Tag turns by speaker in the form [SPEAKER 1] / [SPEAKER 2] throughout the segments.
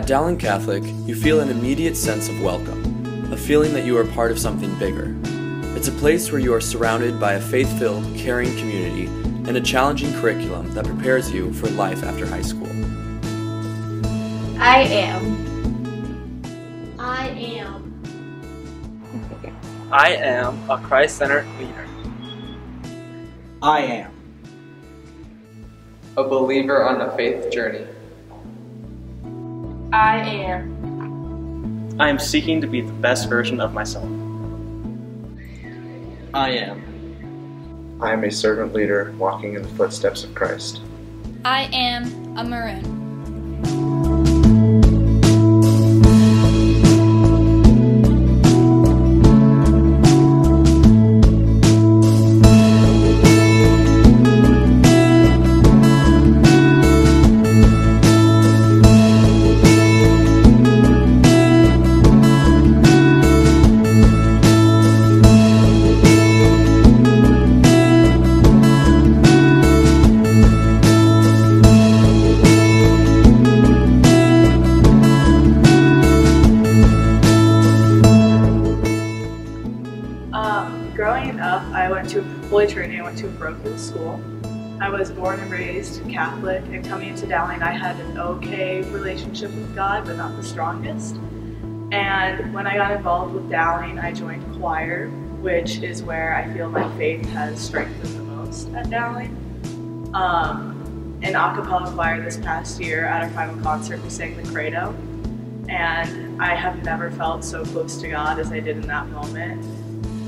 [SPEAKER 1] At Dowling Catholic, you feel an immediate sense of welcome, a feeling that you are part of something bigger. It's a place where you are surrounded by a faith filled, caring community and a challenging curriculum that prepares you for life after high school.
[SPEAKER 2] I am.
[SPEAKER 3] I am.
[SPEAKER 4] I am a Christ centered leader.
[SPEAKER 5] I am.
[SPEAKER 6] A believer on a faith journey.
[SPEAKER 7] I am.
[SPEAKER 4] I am seeking to be the best version of myself.
[SPEAKER 5] I am.
[SPEAKER 8] I am a servant leader walking in the footsteps of Christ.
[SPEAKER 2] I am a maroon.
[SPEAKER 7] Trinity. I went to a parochial school. I was born and raised Catholic, and coming into Dowling, I had an okay relationship with God, but not the strongest. And when I got involved with Dowling, I joined choir, which is where I feel my faith has strengthened the most at Dowling. Um, in a choir this past year at our final concert, we sang the Credo, and I have never felt so close to God as I did in that moment.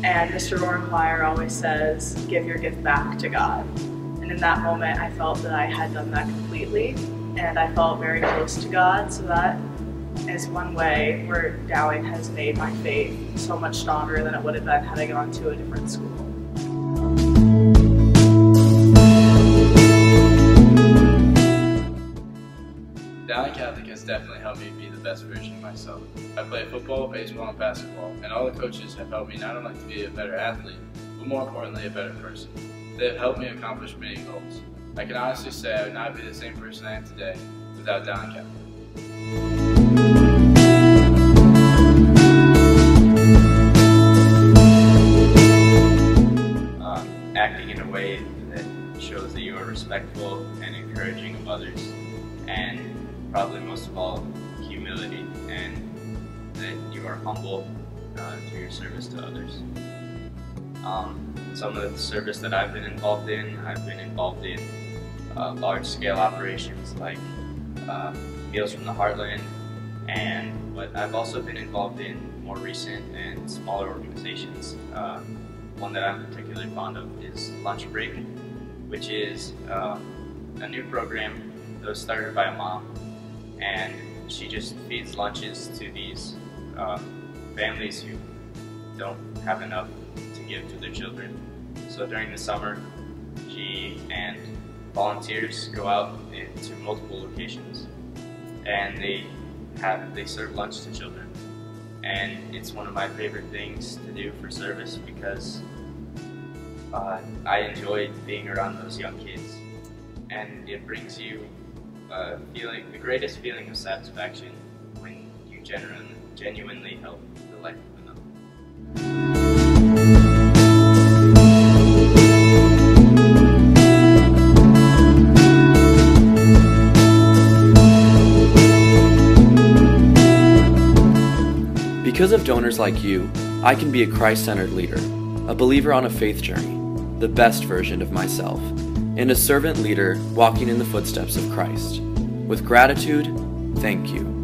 [SPEAKER 7] And Mr. Roran Choir always says, give your gift back to God. And in that moment, I felt that I had done that completely, and I felt very close to God. So that is one way where Dowling has made my faith so much stronger than it would have been had I gone to a different school.
[SPEAKER 9] Dowling Catholic has definitely helped me be the best version of myself. I play football, baseball, and basketball, and all the coaches have helped me not only to be a better athlete, but more importantly, a better person. They have helped me accomplish many goals. I can honestly say I would not be the same person I am today without Dowling Catholic.
[SPEAKER 10] um, acting in a way that shows that you are respectful and encouraging of others, and probably most of all, humility, and that you are humble uh, through your service to others. Um, some of the service that I've been involved in, I've been involved in uh, large-scale operations like uh, Meals from the Heartland, and but I've also been involved in more recent and smaller organizations. Uh, one that I'm particularly fond of is Lunch Break, which is uh, a new program that was started by a mom, and she just feeds lunches to these uh, families who don't have enough to give to their children. So during the summer, she and volunteers go out into multiple locations, and they have they serve lunch to children and it's one of my favorite things to do for service because uh, I enjoy being around those young kids, and it brings you feeling the greatest feeling of satisfaction when you genuinely genuinely help the life of another.
[SPEAKER 1] Because of donors like you, I can be a Christ centered leader, a believer on a faith journey, the best version of myself, and a servant leader walking in the footsteps of Christ. With gratitude, thank you.